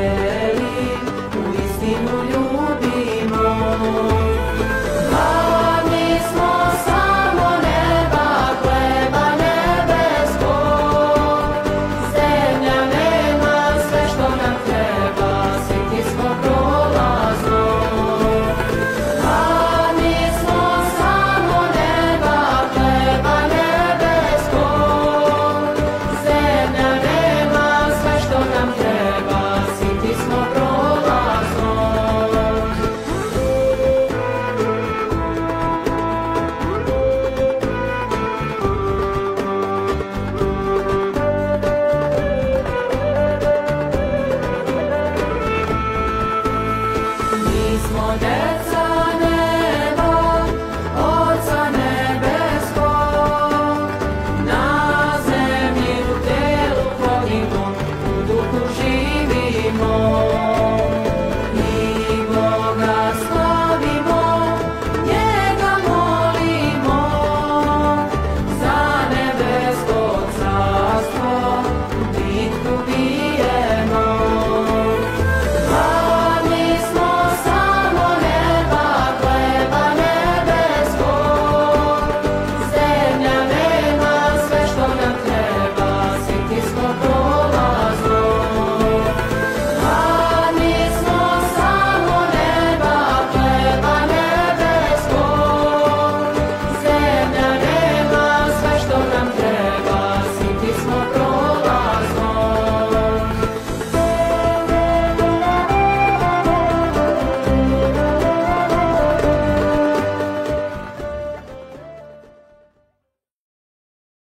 Yeah. Moneta